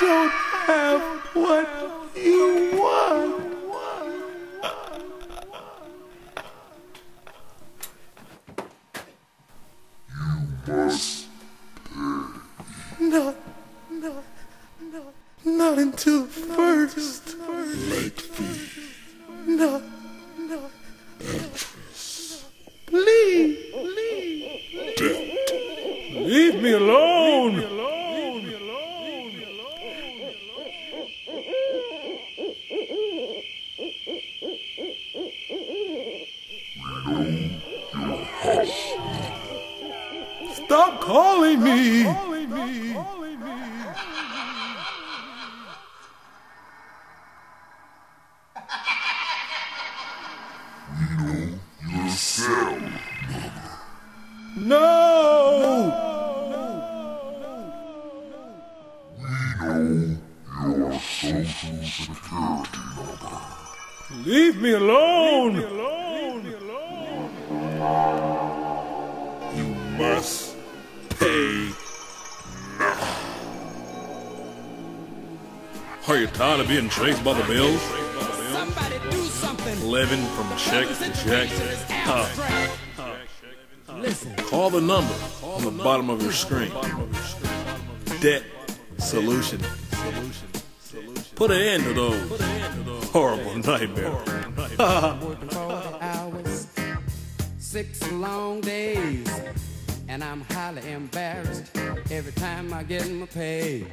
don't have what you want. Must Not, not, not, not until first. late fee. Not, not, please, please. Debt. Leave me alone. Stop calling me. We know your cell. No. We know your social security number. Leave me alone. You Are you tired of being chased by the bills? Somebody do something. Living from check to check? Huh. Listen, Call the number on the bottom of your screen. Debt solution. Solution. Solution. Put an end to those horrible nightmares. working 40 hours, six long days, and I'm highly embarrassed every time I get my pay.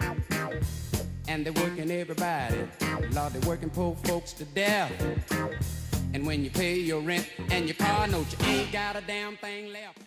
And they're working everybody, Lord, they're working poor folks to death. And when you pay your rent and your car note, you ain't got a damn thing left.